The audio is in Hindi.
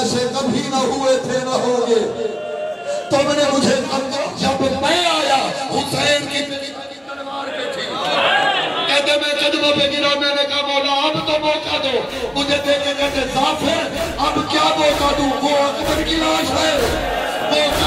जैसे कभी ना हुए थे, ना होंगे। तुमने मुझे जब मैं आया, हुसैन की कहते, मैं कदमों पे गिरा। मैंने कहा, मौला, अब तो मौका दो। मुझे देखे कहते है अब क्या मौका दू? वो अकबर की लाश है।